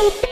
Beep.